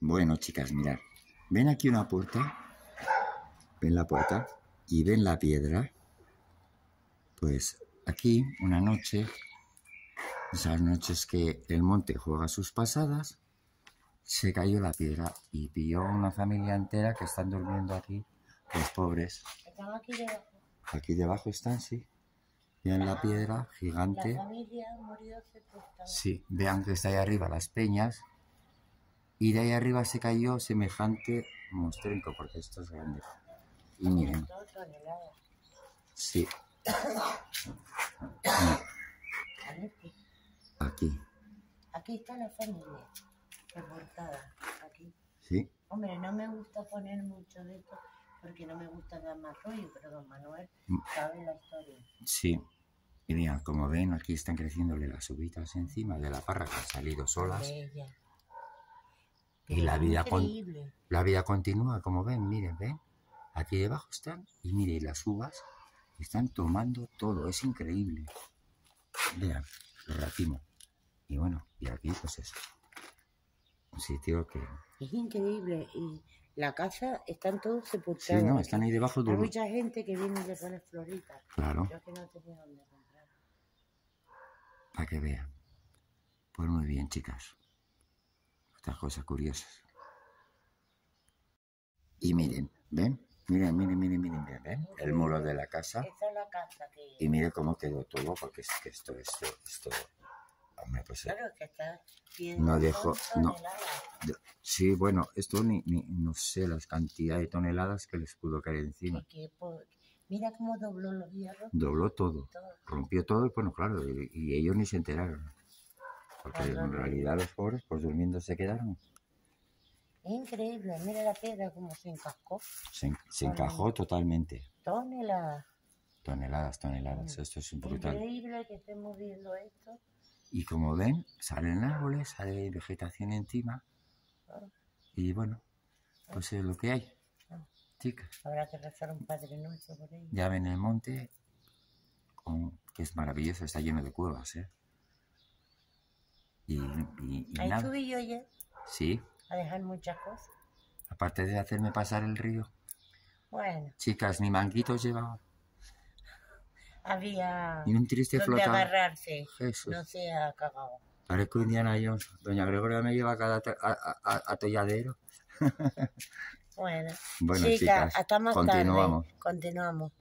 Bueno, chicas, mirad. ¿Ven aquí una puerta? ¿Ven la puerta? ¿Y ven la piedra? Pues aquí, una noche, esas noches que el monte juega sus pasadas, se cayó la piedra y pilló una familia entera que están durmiendo aquí, los pobres. Están aquí debajo. Aquí debajo están, sí. Vean la piedra gigante. La familia murió sepultada. Sí, vean que está ahí arriba las peñas. Y de ahí arriba se cayó semejante monstruo, porque esto es grande. Y miren, sí, aquí, Aquí está la familia. Sepultada. Aquí. sí, Hombre, no me gusta poner mucho de esto porque no me gusta dar más rollo, pero don Manuel Mm. sabe la historia. sí. Y mira, como ven, aquí están creciéndole las uvitas encima de la parra que han salido solas. Bella. Y la vida, con, la vida continúa, como ven, miren, ven. Aquí debajo están, y miren, las uvas están tomando todo, es increíble. Vean, el racimo. Y bueno, y aquí pues eso. Un sitio que... Es increíble. Y la casa están todos Sí, sepultados. no, están ahí debajo de Hay mucha gente que viene y le pone floritas. Claro, Yo que no tenía dónde comprar. para que vean. Pues muy bien, chicas. Estas cosas curiosas. Y miren, ¿ven? Miren, miren, miren, miren, miren, ¿ven? El muro de la casa. Y mire cómo quedó todo, porque es que esto, esto, esto... Hombre, pues... eh, No dejo- no. Sí, bueno, esto ni, ni- no sé las cantidades de toneladas que les pudo caer encima. Mira cómo dobló los hierros. Dobló todo, rompió todo y bueno, claro, y ellos ni se enteraron. Porque en realidad los pobres pues durmiendo se quedaron. Increíble, mira la piedra como se encascó. Se, en- se encajó totalmente. Toneladas. Toneladas, toneladas. Mm. Esto es brutal. Increíble que estemos viendo esto. Y como ven, salen árboles, sale vegetación encima. Claro. Y bueno, pues es lo que hay. Ah. Chicas, Habrá que rezar un Padre Nuestro por ahí. ya ven el monte, que es maravilloso, está lleno de cuevas, ¿eh? Y, y- y Ahí nada, subí yo ayer sí, a dejar muchas cosas. aparte de hacerme pasar el río. Bueno, Chicas, ni manguitos llevaba, había ni un triste donde flotador. agarrarse. Jesús. No se ha cagado. Parezco Indiana Jones. Doña Gregoria me lleva a cada atolladero. Bueno, Bueno, chicas, chicas, hasta más continuamos. tarde. Continuamos.